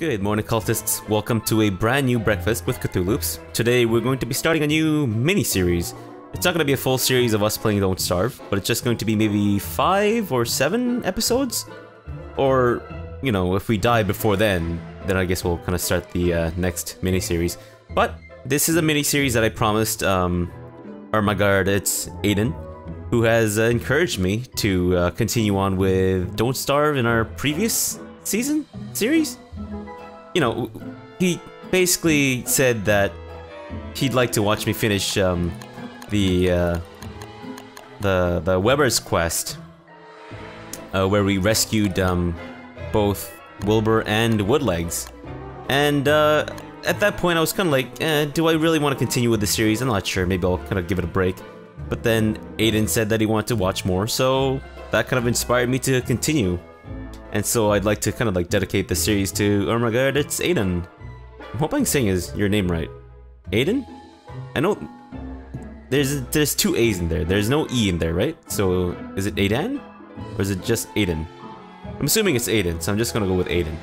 Good morning, cultists. Welcome to a brand new breakfast with CthuLoops. Today, we're going to be starting a new mini-series. It's not going to be a full series of us playing Don't Starve, but it's just going to be maybe five or seven episodes? Or, you know, if we die before then, then I guess we'll kind of start the uh, next mini-series. But this is a mini-series that I promised, um, guard, it's Aiden, who has uh, encouraged me to uh, continue on with Don't Starve in our previous season? Series? You know, he basically said that he'd like to watch me finish um, the uh, the the Webber's quest, uh, where we rescued um, both Wilbur and Woodlegs, and uh, at that point I was kind of like, eh, do I really want to continue with the series? I'm not sure. Maybe I'll kind of give it a break. But then Aiden said that he wanted to watch more, so that kind of inspired me to continue. And so I'd like to kind of like dedicate the series to, oh my god, it's Aiden. I I'm saying is your name right. Aiden? I know there's there's two A's in there. There's no E in there, right? So is it Aiden? Or is it just Aiden? I'm assuming it's Aiden, so I'm just gonna go with Aiden.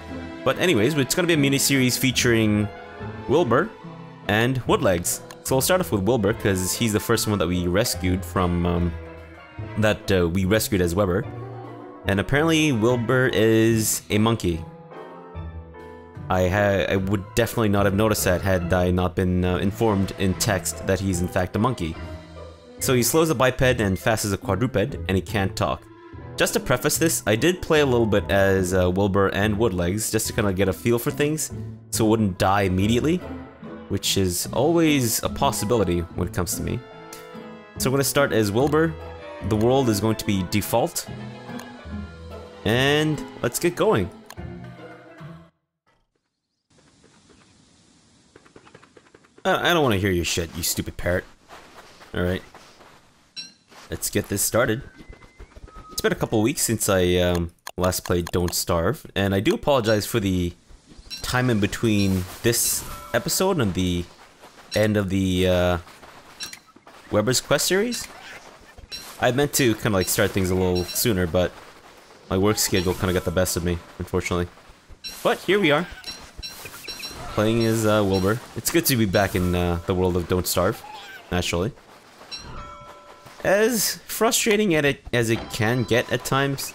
But anyways, it's gonna be a mini-series featuring Wilbur and Woodlegs. So I'll start off with Wilbur, because he's the first one that we rescued from, um, that uh, we rescued as Webber. And apparently Wilbur is a monkey. I I would definitely not have noticed that had I not been uh, informed in text that he's in fact a monkey. So he slows a biped and fast as a quadruped, and he can't talk. Just to preface this, I did play a little bit as uh, Wilbur and Woodlegs, just to kind of get a feel for things, so it wouldn't die immediately, which is always a possibility when it comes to me. So I'm going to start as Wilbur. The world is going to be default, and let's get going. I don't want to hear your shit, you stupid parrot. Alright. Let's get this started. It's been a couple weeks since I um, last played Don't Starve, and I do apologize for the time in between this episode and the end of the uh, Webber's Quest series. I meant to kind of like start things a little sooner, but my work schedule kind of got the best of me, unfortunately. But here we are. Playing as uh, Wilbur. It's good to be back in uh, the world of Don't Starve, naturally. As frustrating at it as it can get at times,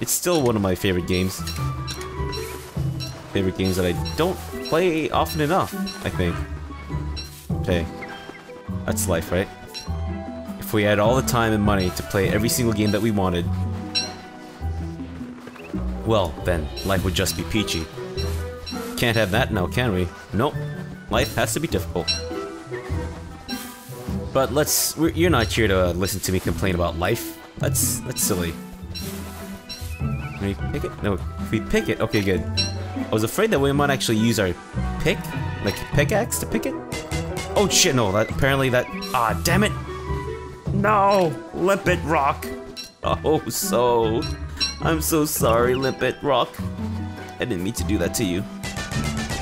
it's still one of my favorite games. Favorite games that I don't play often enough, I think. Hey, that's life, right? If we had all the time and money to play every single game that we wanted, well, then, life would just be peachy. Can't have that now, can we? Nope. Life has to be difficult. But let's... you're not here to listen to me complain about life. That's... that's silly. Can we pick it? No, we pick it... Okay, good. I was afraid that we might actually use our pick, like pickaxe to pick it. Oh shit, no, that apparently that... Ah, damn it! No! Limpet rock! Oh, so... I'm so sorry, Limpet Rock. I didn't mean to do that to you.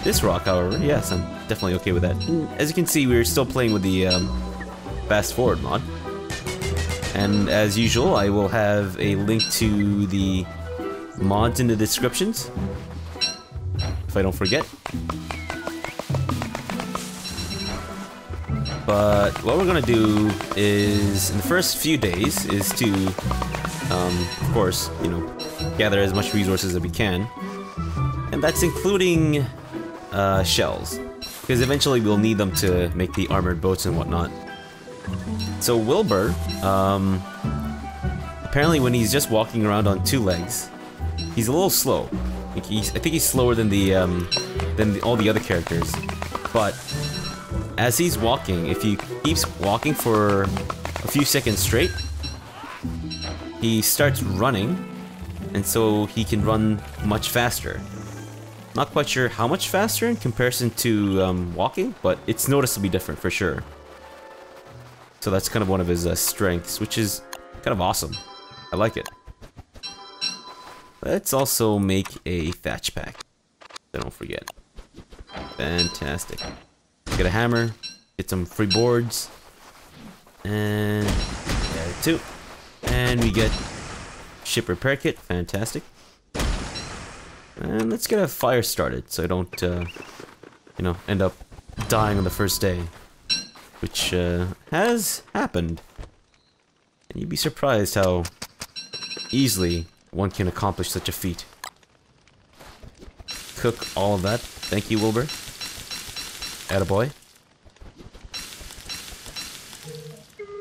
This rock, however, yes, I'm definitely okay with that. As you can see, we're still playing with the um, fast forward mod. And as usual, I will have a link to the mods in the descriptions. If I don't forget. But what we're gonna do is, in the first few days, is to um, of course, you know, gather as much resources as we can. And that's including uh, shells, because eventually we'll need them to make the armored boats and whatnot. So Wilbur, um, apparently when he's just walking around on two legs, he's a little slow. I think he's, slower than the um, than the, all the other characters. But as he's walking, if he keeps walking for a few seconds straight, he starts running, and so he can run much faster. Not quite sure how much faster in comparison to um, walking, but it's noticeably different for sure. So that's kind of one of his uh, strengths, which is kind of awesome. I like it. Let's also make a thatch pack. Don't forget. Fantastic. Get a hammer, get some free boards, and too. And we get ship repair kit, fantastic. And let's get a fire started so I don't, uh, you know, end up dying on the first day. Which, uh, has happened. And you'd be surprised how easily one can accomplish such a feat. Cook all of that. Thank you, Wilbur. Attaboy.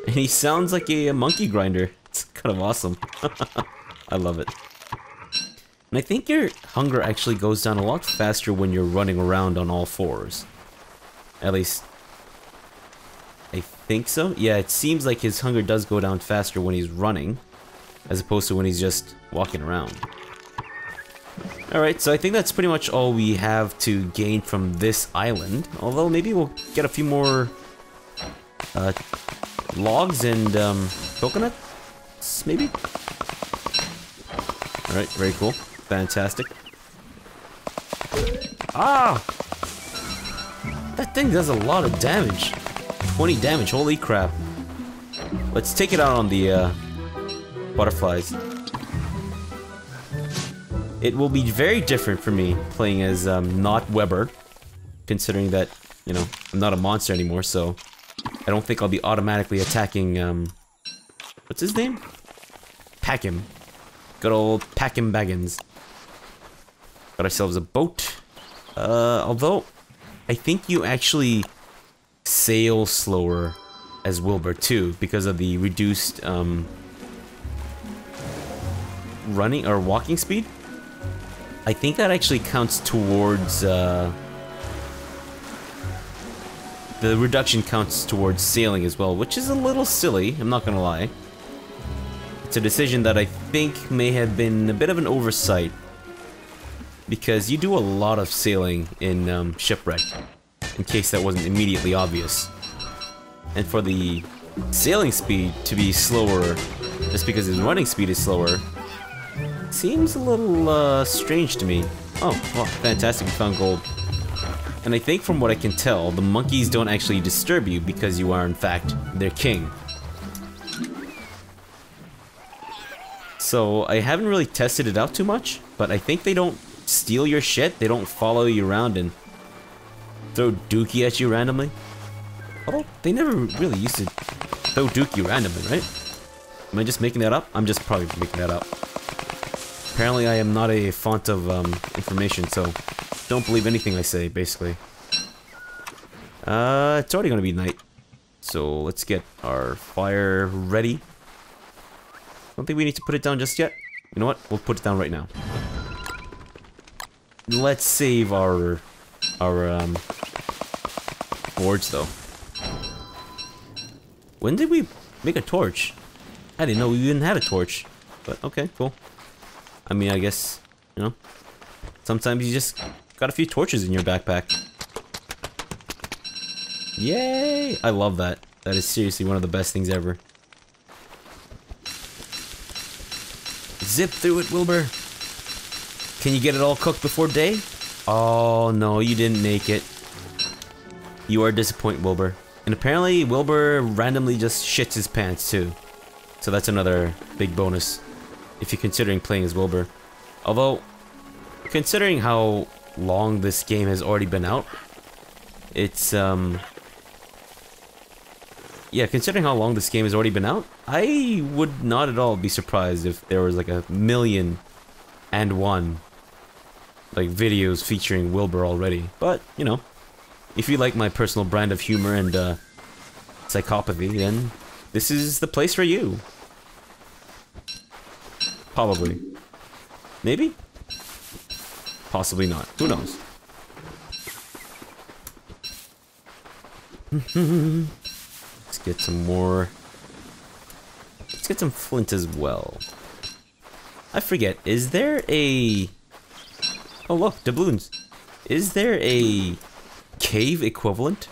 And he sounds like a, a monkey grinder. Kind of awesome. I love it. And I think your hunger actually goes down a lot faster when you're running around on all fours. At least, I think so. Yeah, it seems like his hunger does go down faster when he's running, as opposed to when he's just walking around. Alright, so I think that's pretty much all we have to gain from this island. Although maybe we'll get a few more uh, logs and um, coconuts, maybe? Alright, very cool. Fantastic. Ah! That thing does a lot of damage. 20 damage, holy crap. Let's take it out on the uh, butterflies. It will be very different for me playing as um, not Webber, considering that, you know, I'm not a monster anymore, so I don't think I'll be automatically attacking, um, what's his name? Packim. Good old Packim Baggins. Got ourselves a boat. Uh, although, I think you actually sail slower as Wilbur too, because of the reduced, um, running or walking speed. I think that actually counts towards, uh, the reduction counts towards sailing as well, which is a little silly, I'm not gonna lie. It's a decision that I think may have been a bit of an oversight. Because you do a lot of sailing in um, Shipwreck, in case that wasn't immediately obvious. And for the sailing speed to be slower, just because his running speed is slower, seems a little uh, strange to me. Oh, well, fantastic, we found gold. And I think from what I can tell, the monkeys don't actually disturb you because you are in fact their king. So I haven't really tested it out too much, but I think they don't steal your shit, they don't follow you around and throw dookie at you randomly. Although, they never really used to throw dookie randomly, right? Am I just making that up? I'm just probably making that up. Apparently I am not a font of um, information, so don't believe anything I say, basically. Uh, it's already gonna be night. So let's get our fire ready. Don't think we need to put it down just yet. You know what? We'll put it down right now. Let's save our our um boards though. When did we make a torch? I didn't know we even had a torch. But okay, cool. I mean, I guess, you know, sometimes you just got a few torches in your backpack. Yay! I love that. That is seriously one of the best things ever. Zip through it, Wilbur. Can you get it all cooked before day? Oh, no, you didn't make it. You are disappointed, Wilbur. And apparently, Wilbur randomly just shits his pants, too. So that's another big bonus if you're considering playing as Wilbur. Although, considering how long this game has already been out, it's, um... Yeah, considering how long this game has already been out, I would not at all be surprised if there was like a million and one like videos featuring Wilbur already. But, you know, if you like my personal brand of humor and uh, psychopathy, then this is the place for you. Probably. Maybe? Possibly not. Who knows? Let's get some more... Let's get some flint as well. I forget, is there a... Oh look, doubloons. Is there a cave equivalent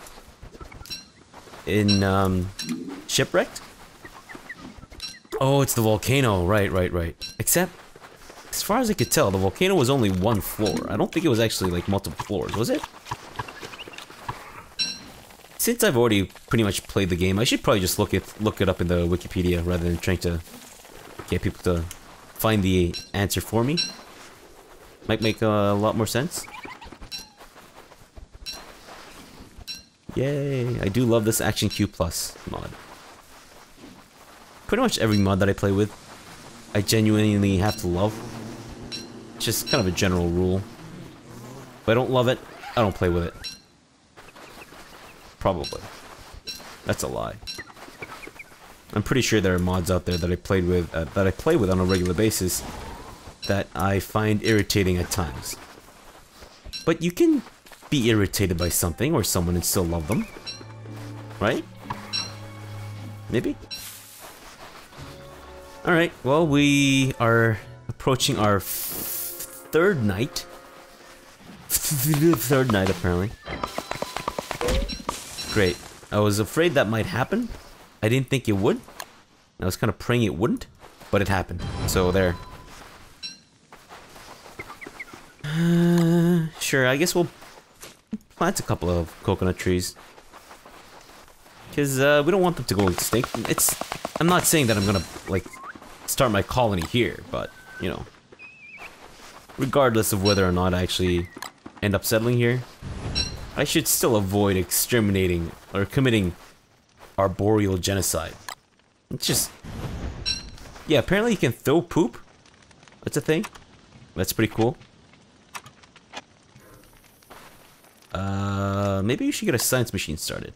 in um, Shipwrecked? Oh, it's the volcano. Right, right, right. Except, as far as I could tell, the volcano was only one floor. I don't think it was actually like multiple floors, was it? Since I've already pretty much played the game, I should probably just look it look it up in the Wikipedia rather than trying to get people to find the answer for me. Might make a lot more sense. Yay! I do love this Action Queue Plus mod. Pretty much every mod that I play with, I genuinely have to love. It's just kind of a general rule. If I don't love it, I don't play with it. Probably. That's a lie. I'm pretty sure there are mods out there that I played with uh, that I play with on a regular basis that I find irritating at times. But you can be irritated by something or someone and still love them. Right? Maybe? Alright, well we are approaching our third night. third night apparently. Great. I was afraid that might happen. I didn't think it would. I was kind of praying it wouldn't, but it happened. So there. Uh, sure, I guess we'll plant a couple of coconut trees. Because uh, we don't want them to go extinct. It's. I'm not saying that I'm gonna, like, start my colony here, but, you know. Regardless of whether or not I actually end up settling here, I should still avoid exterminating or committing arboreal genocide. It's just... Yeah, apparently you can throw poop. That's a thing. That's pretty cool. Uh, maybe you should get a science machine started.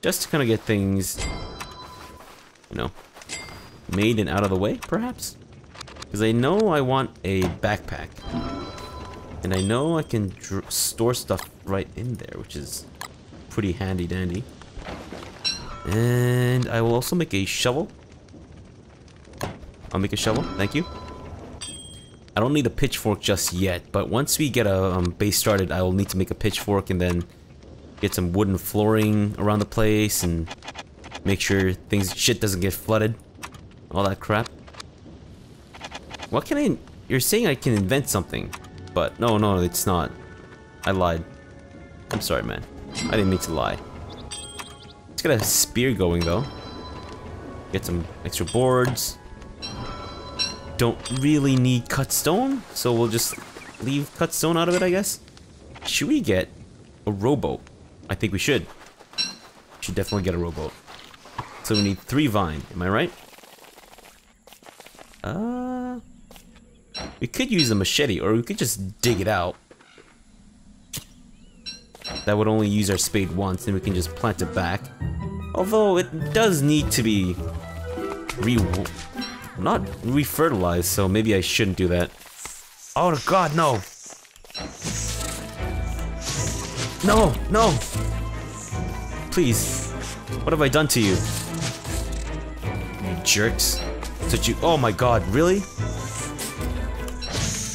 Just to kind of get things, you know, made and out of the way, perhaps? Because I know I want a backpack. And I know I can store stuff right in there, which is pretty handy dandy. And I will also make a shovel. I'll make a shovel, thank you. I don't need a pitchfork just yet, but once we get a um, base started, I will need to make a pitchfork and then get some wooden flooring around the place and make sure things shit doesn't get flooded. All that crap. What can I... You're saying I can invent something, but no, no, it's not. I lied. I'm sorry, man. I didn't mean to lie. Let's get a spear going though. Get some extra boards. Don't really need cut stone, so we'll just leave cut stone out of it, I guess. Should we get a rowboat? I think we should. Should definitely get a rowboat. So we need three vine, am I right? Uh, we could use a machete, or we could just dig it out. That would only use our spade once, and we can just plant it back. Although it does need to be re not refertilized, so maybe I shouldn't do that. Oh god, no! No, no! Please. What have I done to you? You jerks. Such you- oh my god, really?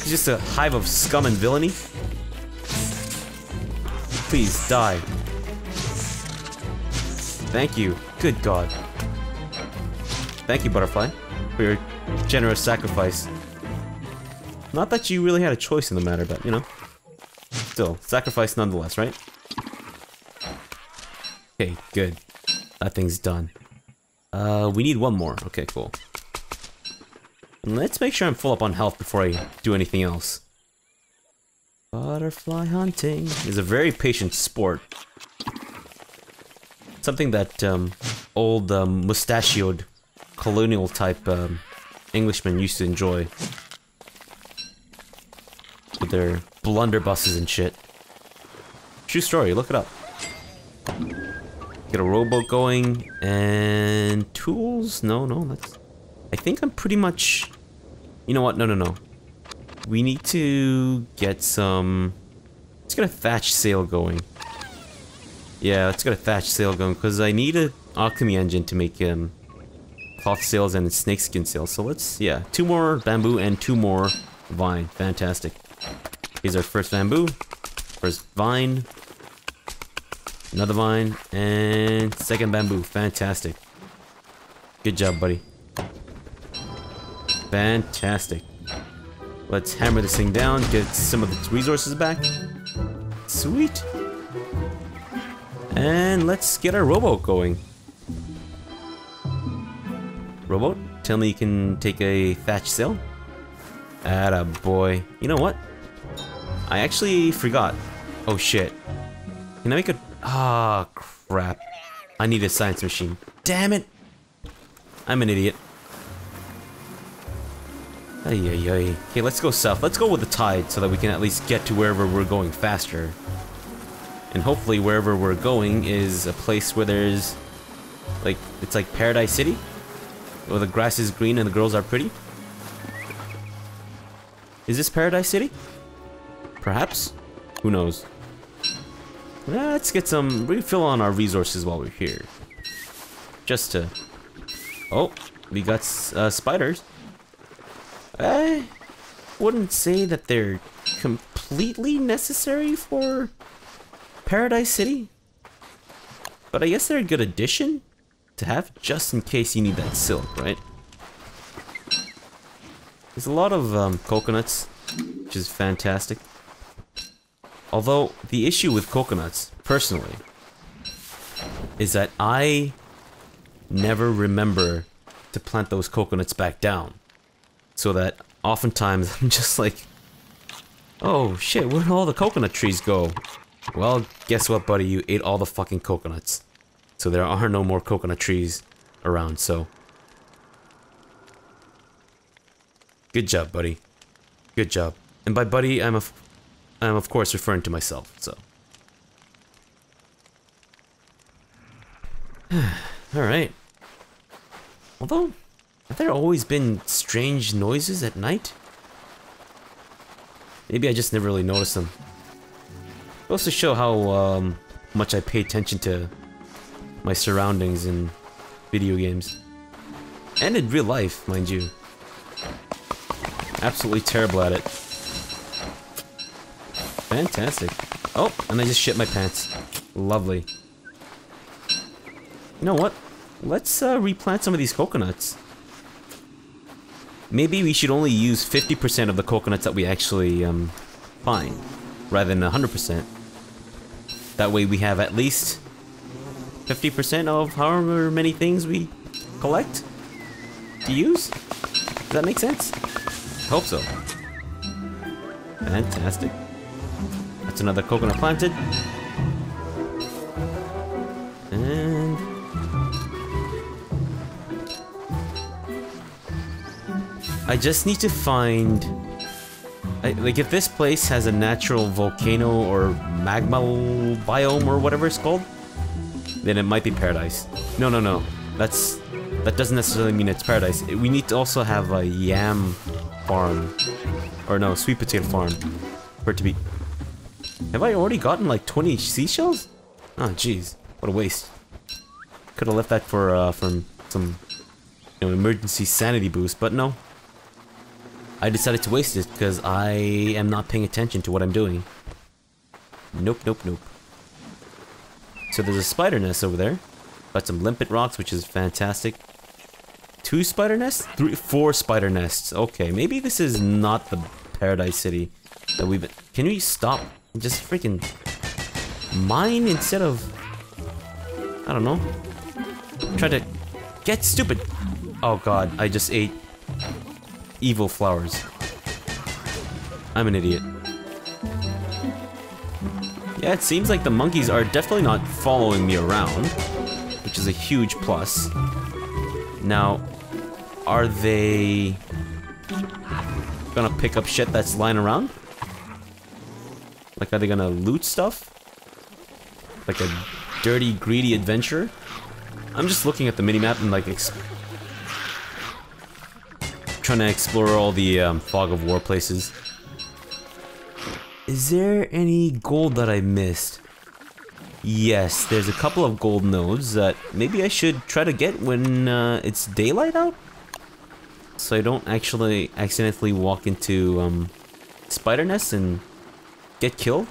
Just a hive of scum and villainy? Please, die. Thank you. Good God. Thank you, Butterfly, for your generous sacrifice. Not that you really had a choice in the matter, but, you know. Still, sacrifice nonetheless, right? Okay, good. That thing's done. Uh, we need one more. Okay, cool. Let's make sure I'm full up on health before I do anything else. Butterfly hunting is a very patient sport something that um, old um, mustachioed colonial type um, Englishmen used to enjoy. With their blunderbusses and shit. True story, look it up. Get a rowboat going, and tools? No, no, that's... I think I'm pretty much... You know what, no, no, no. We need to get some... Let's get a thatch sail going. Yeah, let's get a thatch sail going, because I need an alchemy engine to make um, cloth sails and snakeskin sails. So let's, yeah, two more bamboo and two more vine. Fantastic. Here's our first bamboo, first vine, another vine, and second bamboo. Fantastic. Good job, buddy. Fantastic. Let's hammer this thing down, get some of its resources back. Sweet. And let's get our rowboat going. Rowboat, tell me you can take a thatch sail. Atta boy. You know what? I actually forgot. Oh shit. Can I make a... Ah, oh, crap. I need a science machine. Damn it! I'm an idiot. Ay, ay, ay. Okay, let's go south. Let's go with the tide so that we can at least get to wherever we're going faster. And hopefully wherever we're going is a place where there's... Like, it's like Paradise City? Where the grass is green and the girls are pretty? Is this Paradise City? Perhaps? Who knows? Let's get some refill on our resources while we're here. Just to... Oh, we got uh, spiders. I wouldn't say that they're completely necessary for Paradise City. But I guess they're a good addition to have just in case you need that silk, right? There's a lot of um, coconuts, which is fantastic. Although, the issue with coconuts, personally, is that I never remember to plant those coconuts back down. So that oftentimes I'm just like, oh shit, where'd all the coconut trees go? Well, guess what, buddy? You ate all the fucking coconuts. So there are no more coconut trees around, so. Good job, buddy. Good job. And by buddy, I'm a I'm of course referring to myself, so. Alright. Although, there always been strange noises at night? Maybe I just never really noticed them. To show how um, much I pay attention to my surroundings in video games. And in real life, mind you. Absolutely terrible at it. Fantastic. Oh, and I just shit my pants. Lovely. You know what? Let's uh, replant some of these coconuts. Maybe we should only use 50% of the coconuts that we actually um, find, rather than 100%. That way we have at least 50% of however many things we collect to use. Does that make sense? Hope so. Fantastic. That's another coconut planted. I just need to find... I, like, if this place has a natural volcano or magma biome or whatever it's called, then it might be paradise. No, no, no. That's... That doesn't necessarily mean it's paradise. We need to also have a yam farm. Or no, sweet potato farm. For it to be have I already gotten like 20 seashells? Oh, jeez. What a waste. Could have left that for, uh, from some, you know, emergency sanity boost, but no. I decided to waste it because I am not paying attention to what I'm doing. Nope, nope, nope. So there's a spider nest over there. Got some limpet rocks, which is fantastic. Two spider nests? Three, four spider nests. Okay, maybe this is not the paradise city that we've been... Can we stop just freaking mine instead of I don't know. Try to get stupid. Oh god, I just ate evil flowers. I'm an idiot. Yeah, it seems like the monkeys are definitely not following me around, which is a huge plus. Now, are they gonna pick up shit that's lying around? Like, are they gonna loot stuff? Like a dirty, greedy adventure? I'm just looking at the minimap and like trying to explore all the um, fog of war places. Is there any gold that I missed? Yes, there's a couple of gold nodes that maybe I should try to get when uh, it's daylight out? So I don't actually accidentally walk into um, spider nests and get killed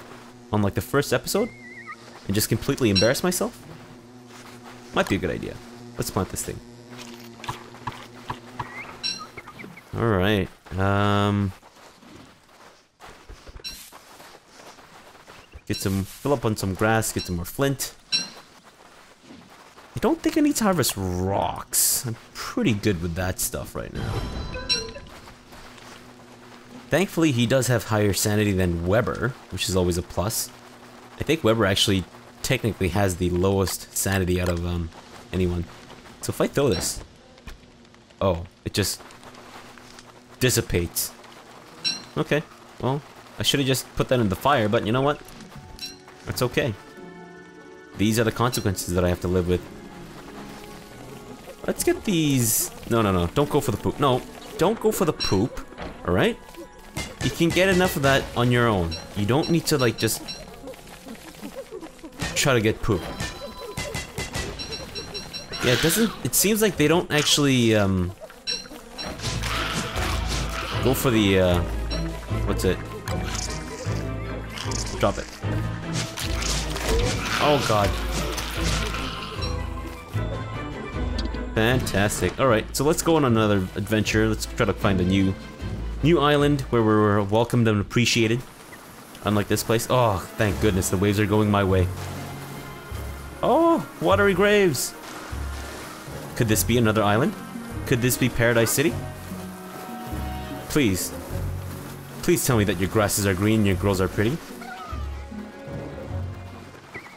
on like the first episode and just completely embarrass myself? Might be a good idea. Let's plant this thing. Alright, um... Get some, fill up on some grass, get some more flint. I don't think I need to harvest rocks. I'm pretty good with that stuff right now. Thankfully, he does have higher sanity than Webber, which is always a plus. I think Webber actually technically has the lowest sanity out of um, anyone. So if I throw this... Oh, it just dissipates. Okay, well, I should have just put that in the fire, but you know what? It's okay. These are the consequences that I have to live with. Let's get these... No, no, no. Don't go for the poop. No, don't go for the poop. Alright? You can get enough of that on your own. You don't need to, like, just... Try to get poop. Yeah, it doesn't... It seems like they don't actually, um... Go for the, uh... What's it? Drop it. Oh god. Fantastic. Alright, so let's go on another adventure. Let's try to find a new new island where we're welcomed and appreciated. Unlike this place. Oh, thank goodness the waves are going my way. Oh, watery graves. Could this be another island? Could this be Paradise City? Please. Please tell me that your grasses are green your girls are pretty.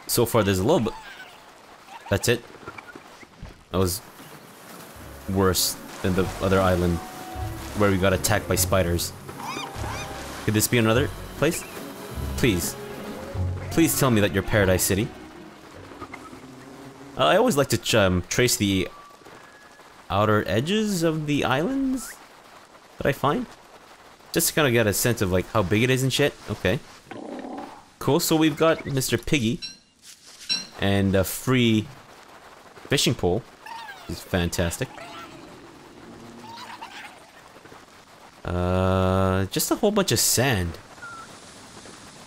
So far there's a little bit. That's it. That was worse than the other island where we got attacked by spiders. Could this be another place? Please. Please tell me that you're Paradise City. Uh, I always like to um, trace the outer edges of the islands that I find. Just to kind of get a sense of like how big it is and shit. Okay. Cool, so we've got Mr. Piggy. And a free fishing pole. Is fantastic. Uh, just a whole bunch of sand.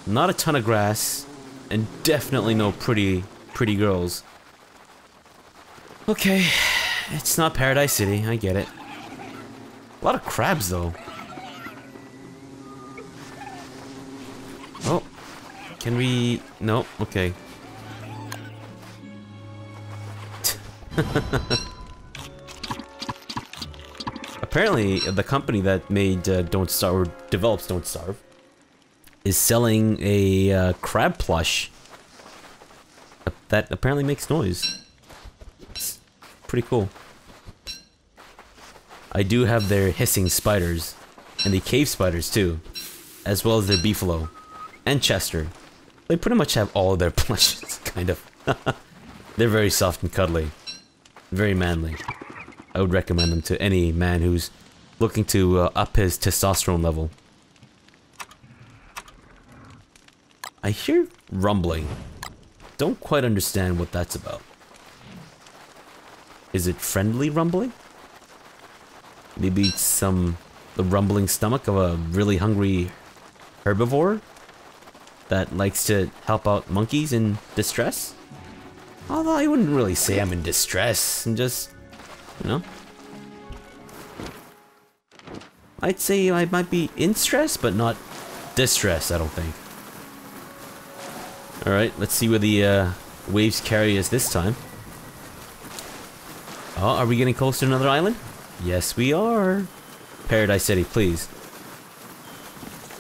Not a ton of grass, and definitely no pretty, pretty girls. Okay, it's not Paradise City, I get it. A lot of crabs, though. Oh, can we... No, okay. Apparently, the company that made uh, Don't Starve, or develops Don't Starve, is selling a uh, crab plush that apparently makes noise. It's pretty cool. I do have their hissing spiders, and the cave spiders too, as well as their beefalo, and Chester. They pretty much have all of their plushes, kind of. They're very soft and cuddly. Very manly. I would recommend them to any man who's looking to uh, up his testosterone level. I hear rumbling. Don't quite understand what that's about. Is it friendly rumbling? Maybe some the rumbling stomach of a really hungry herbivore that likes to help out monkeys in distress? Although I wouldn't really say I'm in distress, I'm just you know? I'd say I might be in stress, but not distress, I don't think. Alright, let's see where the uh, waves carry us this time. Oh, are we getting close to another island? Yes, we are. Paradise City, please.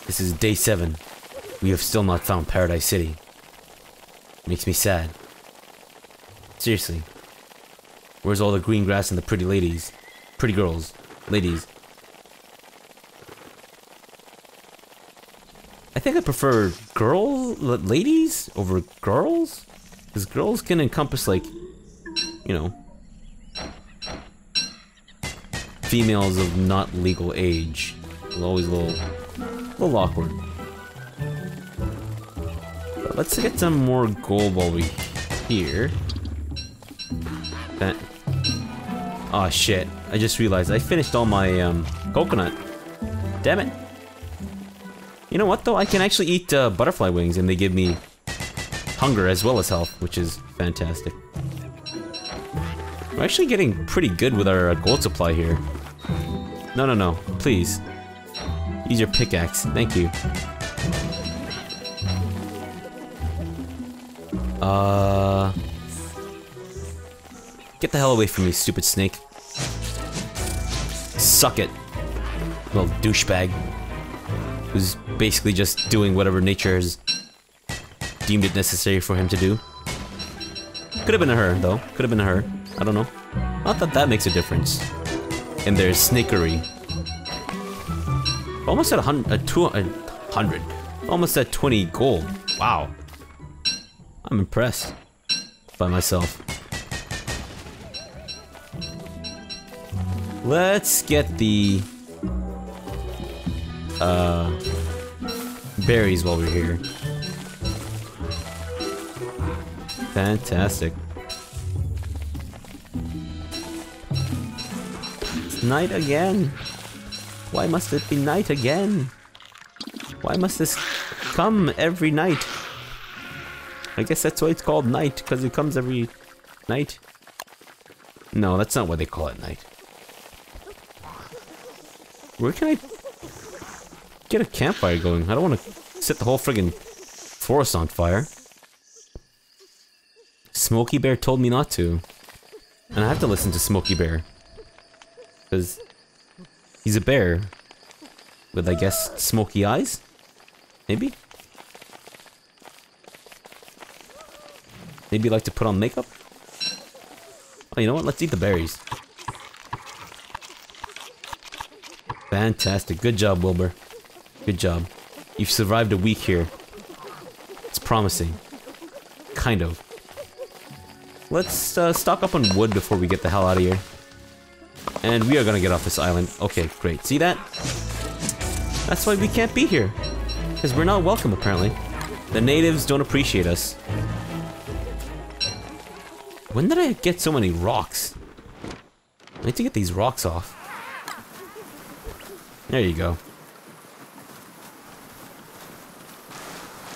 This is day seven. We have still not found Paradise City. Makes me sad. Seriously, Where's all the green grass and the pretty ladies? Pretty girls. Ladies. I think I prefer girl ladies over girls? Because girls can encompass like, you know, females of not legal age. It's always a little, a little awkward. But let's get some more gold while we here. That Oh shit, I just realized I finished all my um, coconut. Damn it. You know what though, I can actually eat uh, butterfly wings and they give me hunger as well as health, which is fantastic. We're actually getting pretty good with our uh, gold supply here. No, no, no, please. Use your pickaxe, thank you. Uh... Get the hell away from me, stupid snake. Suck it. Little douchebag. who's basically just doing whatever nature has deemed it necessary for him to do. Could have been a her, though. Could have been a her. I don't know. Not that that makes a difference. And there's Snickery. Almost at a hundred, a two, a hundred. Almost at 20 gold. Wow. I'm impressed by myself. Let's get the uh, berries while we're here. Fantastic. Night again. Why must it be night again? Why must this come every night? I guess that's why it's called night, because it comes every night. No, that's not what they call it night. Where can I get a campfire going? I don't want to set the whole friggin' forest on fire. Smokey Bear told me not to. And I have to listen to Smokey Bear. Because he's a bear. With, I guess, smoky eyes? Maybe? Maybe like to put on makeup? Oh, you know what? Let's eat the berries. Fantastic. Good job, Wilbur. Good job. You've survived a week here. It's promising. Kind of. Let's uh, stock up on wood before we get the hell out of here. And we are gonna get off this island. Okay, great. See that? That's why we can't be here. Because we're not welcome, apparently. The natives don't appreciate us. When did I get so many rocks? I need to get these rocks off. There you go.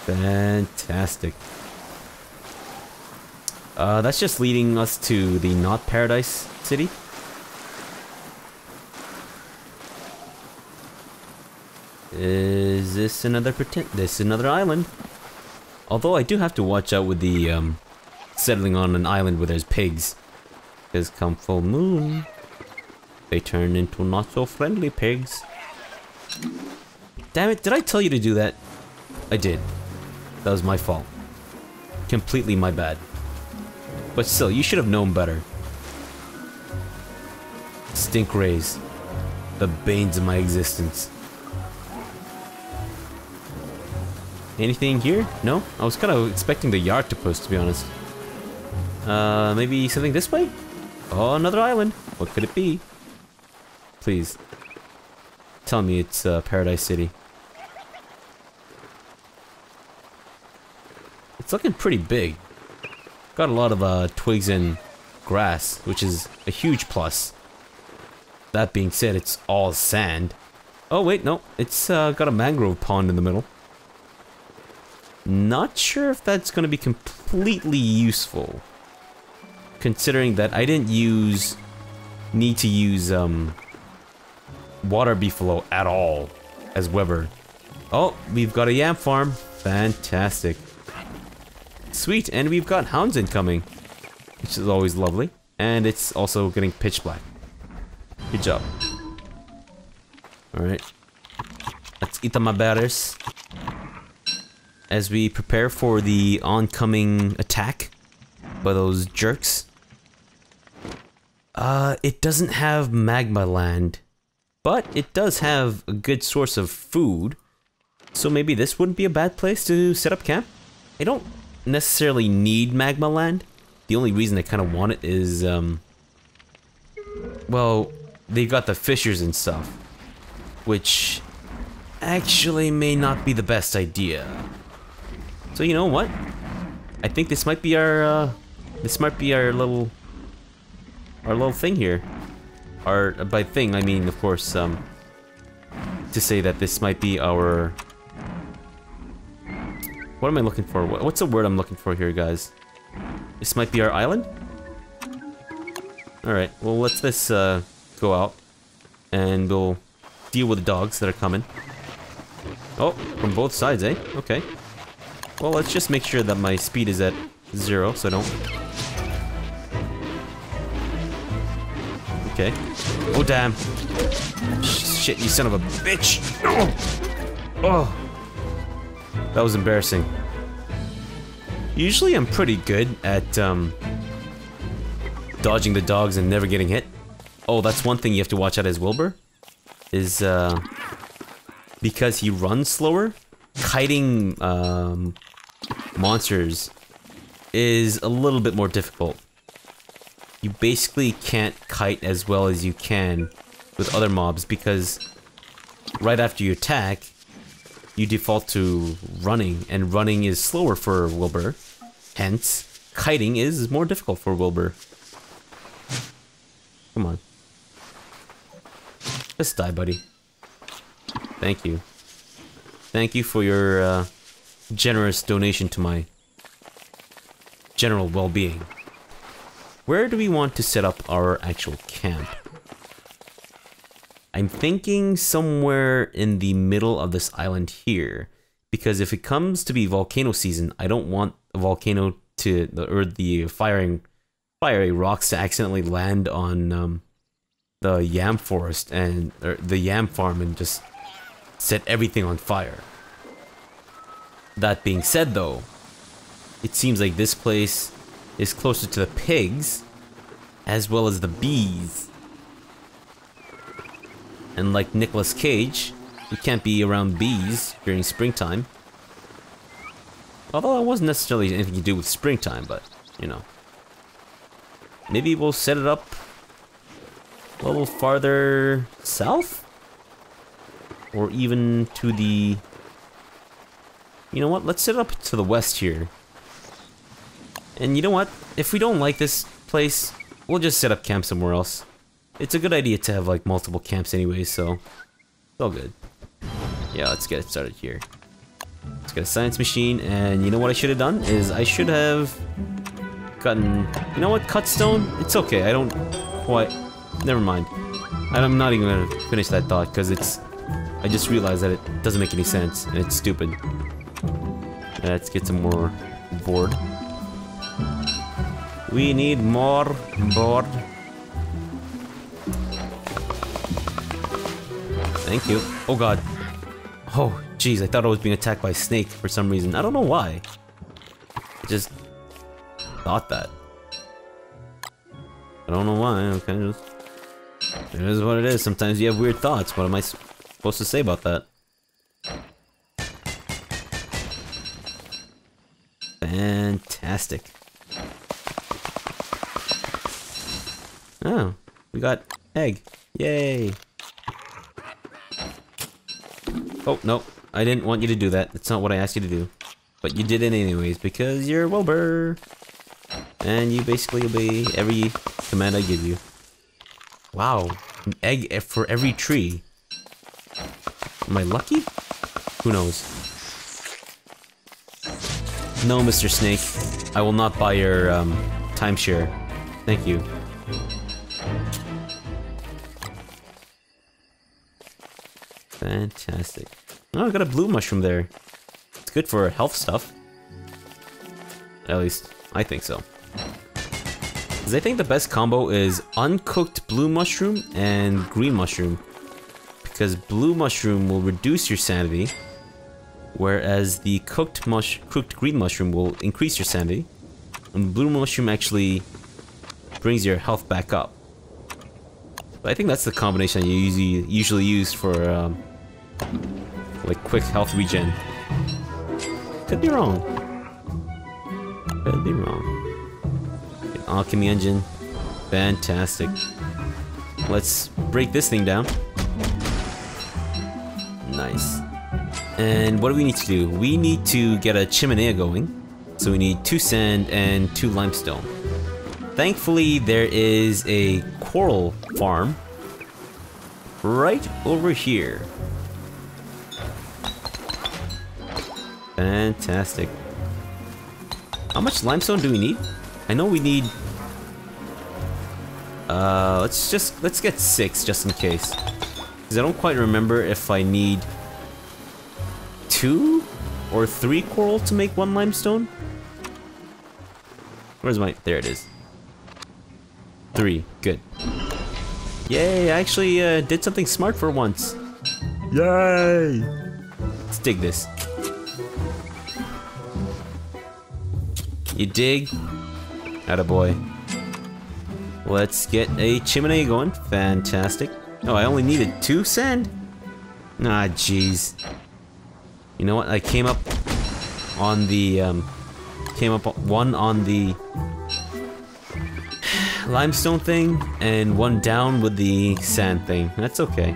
Fantastic. Uh, that's just leading us to the not paradise city. Is this another pretend? This is another island. Although I do have to watch out with the um, settling on an island where there's pigs. Because come full moon, they turn into not so friendly pigs. Damn it, did I tell you to do that? I did. That was my fault. Completely my bad. But still, you should have known better. Stink rays. The banes of my existence. Anything here? No? I was kind of expecting the yard to post, to be honest. Uh, maybe something this way? Oh, another island. What could it be? Please. Tell me it's uh, Paradise City. It's looking pretty big. Got a lot of uh, twigs and grass, which is a huge plus. That being said, it's all sand. Oh wait, no, it's uh, got a mangrove pond in the middle. Not sure if that's going to be completely useful. Considering that I didn't use... Need to use, um... Water beefalo at all. As Webber. Oh, we've got a yam farm. Fantastic. Sweet, and we've got hounds incoming. Which is always lovely. And it's also getting pitch black. Good job. Alright. Let's eat the berries as we prepare for the oncoming attack by those jerks. Uh, it doesn't have magma land, but it does have a good source of food. So maybe this wouldn't be a bad place to set up camp. I don't necessarily need magma land. The only reason I kind of want it is, um, well, they've got the fissures and stuff, which actually may not be the best idea. So you know what? I think this might be our, uh, this might be our little, our little thing here. Our, by thing, I mean, of course, um, to say that this might be our, what am I looking for? What's the word I'm looking for here, guys? This might be our island? Alright, well, let's this, uh, go out, and we'll deal with the dogs that are coming. Oh, from both sides, eh? Okay. Well, let's just make sure that my speed is at zero, so I don't... Okay. Oh, damn. Shit, you son of a bitch! Oh! That was embarrassing. Usually I'm pretty good at, um, dodging the dogs and never getting hit. Oh, that's one thing you have to watch out as Wilbur. Is, uh, because he runs slower, kiting, um, monsters is a little bit more difficult. You basically can't kite as well as you can with other mobs because right after you attack, you default to running, and running is slower for Wilbur. Hence, kiting is more difficult for Wilbur. Come on. Just die, buddy. Thank you. Thank you for your uh, generous donation to my general well-being. Where do we want to set up our actual camp? I'm thinking somewhere in the middle of this island here. Because if it comes to be volcano season, I don't want a volcano to, or the firing, fiery rocks to accidentally land on um, the yam forest and or the yam farm and just set everything on fire. That being said though, it seems like this place is closer to the pigs as well as the bees. And like Nicolas Cage, you can't be around bees during springtime. Although it wasn't necessarily anything to do with springtime, but, you know. Maybe we'll set it up a little farther south? Or even to the... You know what, let's set up to the west here. And you know what, if we don't like this place, we'll just set up camp somewhere else. It's a good idea to have like multiple camps anyway, so it's all good. Yeah, let's get started here. Let's get a science machine, and you know what I should have done? Is I should have gotten... You know what, cut stone? It's okay, I don't quite... Never mind. I'm not even gonna finish that thought, because it's... I just realized that it doesn't make any sense, and it's stupid. Uh, let's get some more board. We need more board. Thank you. Oh god. Oh, jeez, I thought I was being attacked by a snake for some reason. I don't know why. I just thought that. I don't know why, okay, just... It is what it is. Sometimes you have weird thoughts. What am I supposed to say about that? Fantastic. Oh, we got egg. Yay. Oh, no. I didn't want you to do that. That's not what I asked you to do. But you did it anyways, because you're Wilbur. And you basically obey every command I give you. Wow. An egg for every tree. Am I lucky? Who knows? No, Mr. Snake. I will not buy your um, timeshare. Thank you. Fantastic. Oh, I got a blue mushroom there. It's good for health stuff. At least, I think so. Because I think the best combo is uncooked blue mushroom and green mushroom. Because blue mushroom will reduce your sanity, whereas the cooked mush cooked green mushroom will increase your sanity. And blue mushroom actually brings your health back up. But I think that's the combination you usually usually use for um, like quick health regen. Could be wrong. Could be wrong. Okay, alchemy engine. Fantastic. Let's break this thing down. Nice. And what do we need to do? We need to get a chiminea going. So we need two sand and two limestone. Thankfully, there is a coral farm right over here. Fantastic. How much limestone do we need? I know we need... Uh, let's just, let's get six just in case. Because I don't quite remember if I need two or three coral to make one limestone. Where's my, there it is. Three, good. Yay, I actually uh, did something smart for once. Yay! Let's dig this. You dig? At a boy. Let's get a chimney going. Fantastic. Oh, I only needed two sand? Ah, jeez. You know what? I came up on the, um, came up one on the limestone thing and one down with the sand thing. That's okay.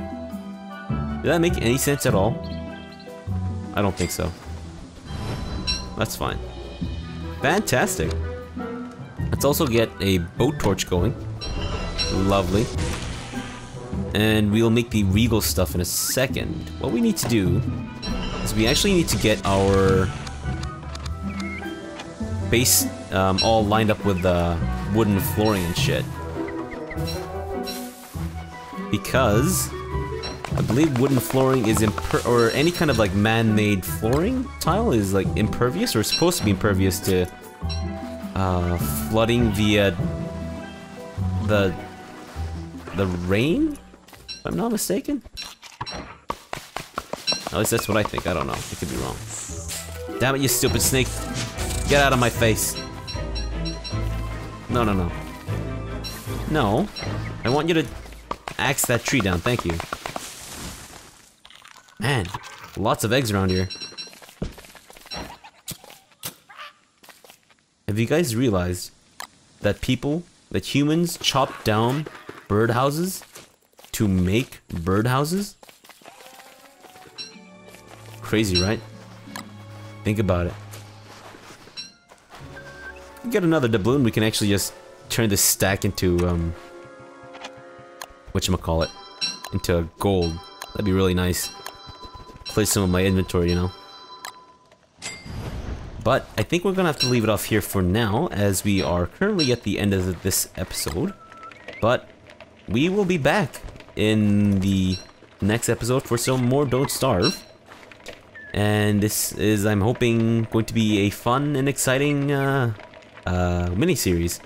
Did that make any sense at all? I don't think so. That's fine. Fantastic. Let's also get a boat torch going. Lovely. And we'll make the regal stuff in a second. What we need to do we actually need to get our base um, all lined up with the wooden flooring and shit. Because I believe wooden flooring is imper- or any kind of like man-made flooring tile is like impervious or supposed to be impervious to uh, flooding via the the rain. If I'm not mistaken. At least that's what I think. I don't know. I could be wrong. Damn it, you stupid snake! Get out of my face. No, no, no. No. I want you to axe that tree down. Thank you. Man, lots of eggs around here. Have you guys realized that people, that humans chop down birdhouses to make birdhouses? Crazy, right? Think about it. Get another doubloon, we can actually just turn this stack into, um... Whatchamacallit? Into gold. That'd be really nice Place some of my inventory, you know. But I think we're gonna have to leave it off here for now, as we are currently at the end of this episode. But we will be back in the next episode for some more Don't Starve. And this is, I'm hoping, going to be a fun and exciting uh, uh, mini-series.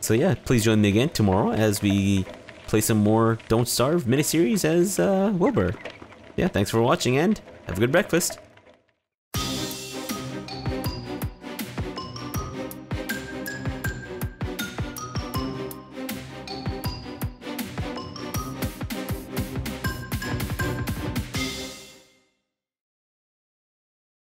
So yeah, please join me again tomorrow as we play some more Don't Starve mini-series as uh, Wilbur yeah, thanks for watching and have a good breakfast.